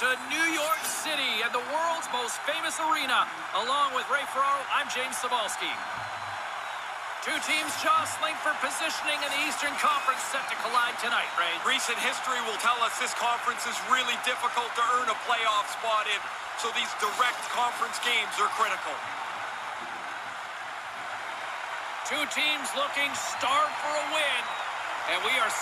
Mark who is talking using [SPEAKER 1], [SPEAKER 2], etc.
[SPEAKER 1] to New York City and the world's most famous arena. Along with Ray Ferraro, I'm James Cybulski. Two teams jostling for positioning in the Eastern Conference set to collide tonight, Ray.
[SPEAKER 2] Recent history will tell us this conference is really difficult to earn a playoff spot in, so these direct conference games are critical.
[SPEAKER 1] Two teams looking starved for a win, and we are...